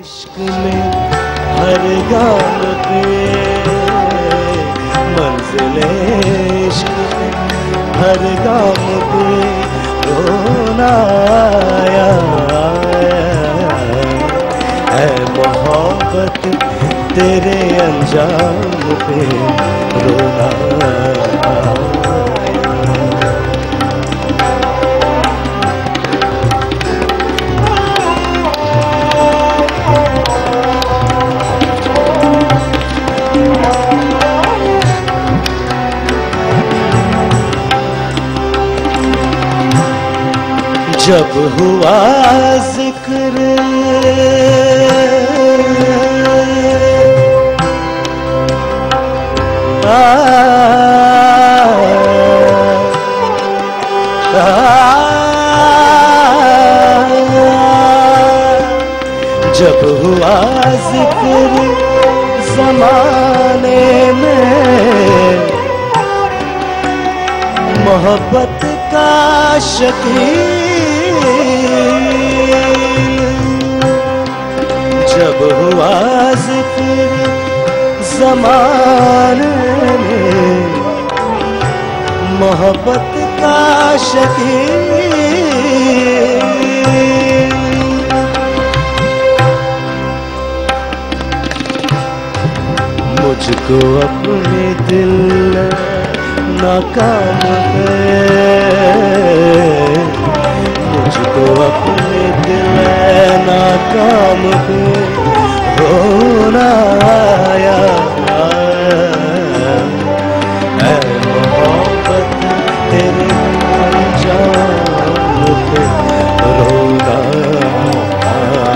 इश्क में हर गाम पे इश्क में हर गाम पे रोना मोहब्बत तेरे अंजाम पे रोना जब हुआ ज़िक्र। जब हुआ ज़िक्र जमाने में मोहब्बत का शकील जब हुआ ज़िक्र जमाने मोहब्बत का शकील मुझको अपने दिल नाकाम है। मुझको अपने दिल नाकाम पे होना आया है। मोहब्बत पे रोना आया।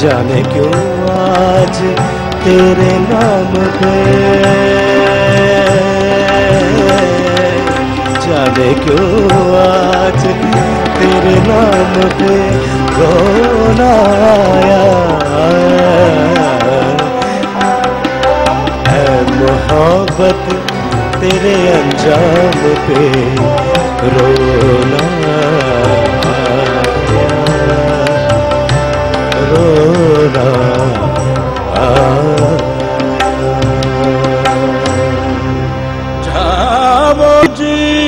जाने क्यों आज तेरे नाम पे? जाने क्यों नाम पे रोना आया है मोहब्बत तेरे अंजाम पे रोना रोना जी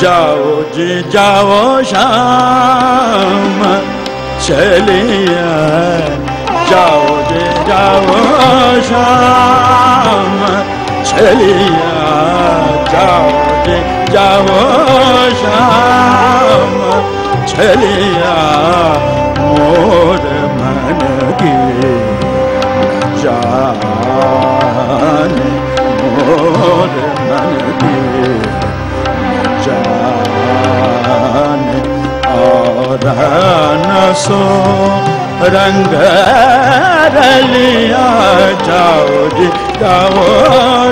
जाओ, जी जाओ शाम चलिया जाओ, जी जाओ शाम चलिया जाओ, जी जाओ शाम चलिया मोर मन की नसो रंग रलिया जाओ जी जाओ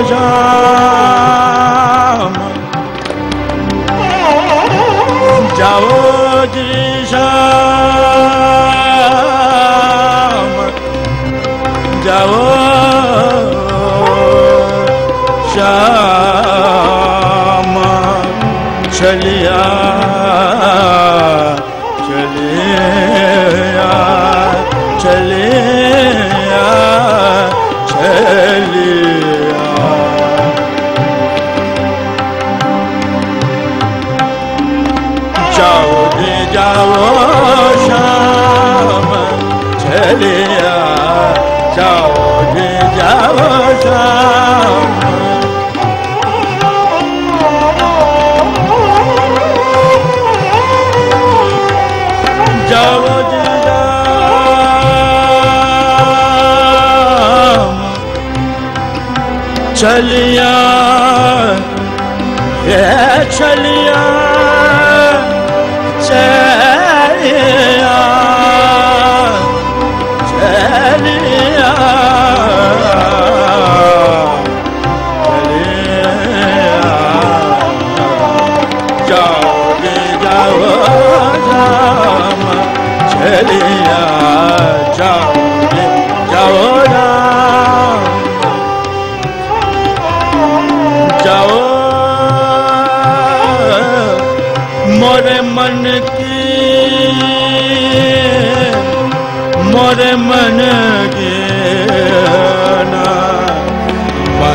शाम जाओ जी शाम जाओ श्याम। चलिया चलिया चलिया चलिया चलिया चलिया।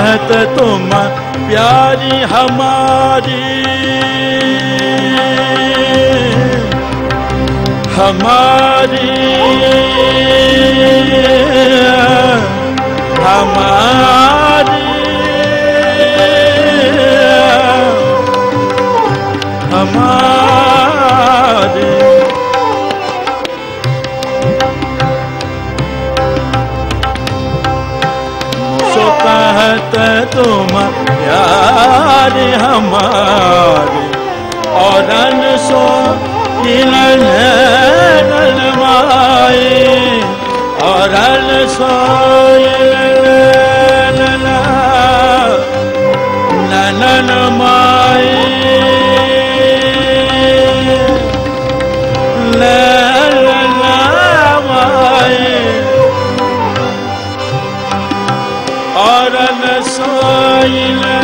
कहत तुम प्यारी हमारी। हमारी। हमारी। तुम यार हमारे। और सो किरण माए। और सो Israel.